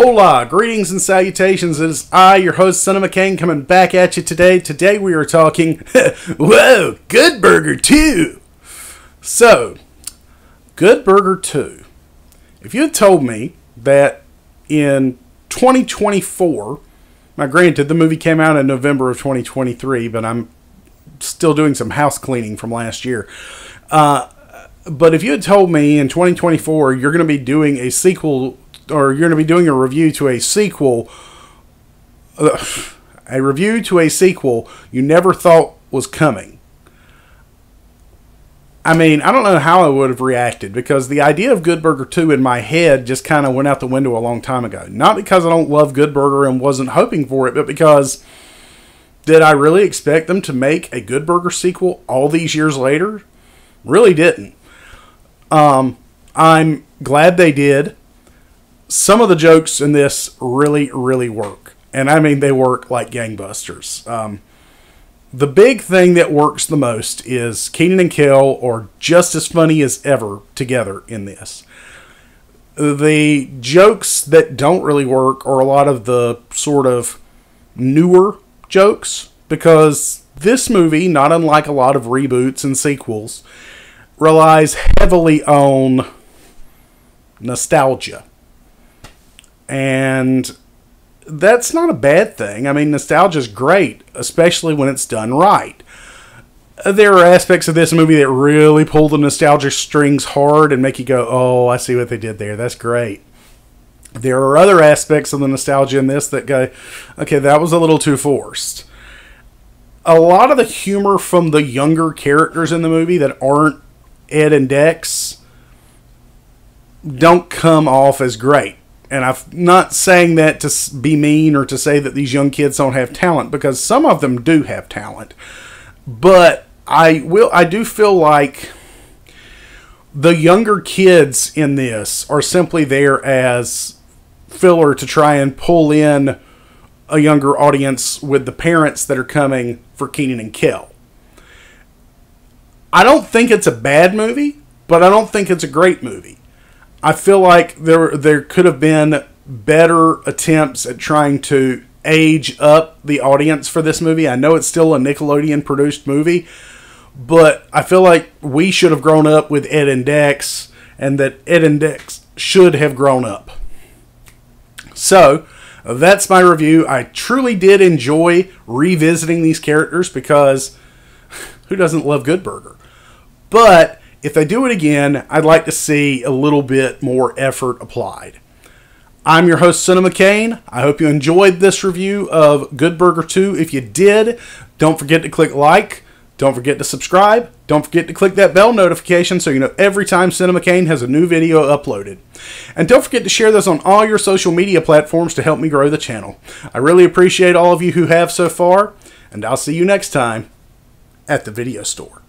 Hola, greetings and salutations. It is I, your host, Cinema Kane, coming back at you today. Today we are talking, whoa, Good Burger 2. So, Good Burger 2. If you had told me that in 2024, now granted, the movie came out in November of 2023, but I'm still doing some house cleaning from last year. Uh, but if you had told me in 2024 you're going to be doing a sequel or you're going to be doing a review to a sequel, a review to a sequel you never thought was coming. I mean, I don't know how I would have reacted because the idea of Good Burger 2 in my head just kind of went out the window a long time ago. Not because I don't love Good Burger and wasn't hoping for it, but because did I really expect them to make a Good Burger sequel all these years later? Really didn't. Um, I'm glad they did some of the jokes in this really, really work. And I mean, they work like gangbusters. Um, the big thing that works the most is Kenan and Kel are just as funny as ever together in this. The jokes that don't really work are a lot of the sort of newer jokes because this movie, not unlike a lot of reboots and sequels, relies heavily on nostalgia. And that's not a bad thing. I mean, nostalgia is great, especially when it's done right. Uh, there are aspects of this movie that really pull the nostalgia strings hard and make you go, oh, I see what they did there. That's great. There are other aspects of the nostalgia in this that go, okay, that was a little too forced. A lot of the humor from the younger characters in the movie that aren't Ed and Dex don't come off as great and I'm not saying that to be mean or to say that these young kids don't have talent because some of them do have talent. But I will I do feel like the younger kids in this are simply there as filler to try and pull in a younger audience with the parents that are coming for Kenan and Kel. I don't think it's a bad movie, but I don't think it's a great movie. I feel like there there could have been better attempts at trying to age up the audience for this movie. I know it's still a Nickelodeon produced movie, but I feel like we should have grown up with Ed and Dex, and that Ed and Dex should have grown up. So, that's my review. I truly did enjoy revisiting these characters because who doesn't love Good Burger? But if they do it again, I'd like to see a little bit more effort applied. I'm your host, Cinema Kane. I hope you enjoyed this review of Good Burger 2. If you did, don't forget to click like. Don't forget to subscribe. Don't forget to click that bell notification so you know every time Cinema Kane has a new video uploaded. And don't forget to share this on all your social media platforms to help me grow the channel. I really appreciate all of you who have so far, and I'll see you next time at the video store.